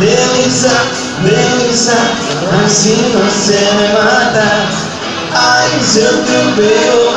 Delícia, delícia, assim você me mata. Ai, seu teu ai,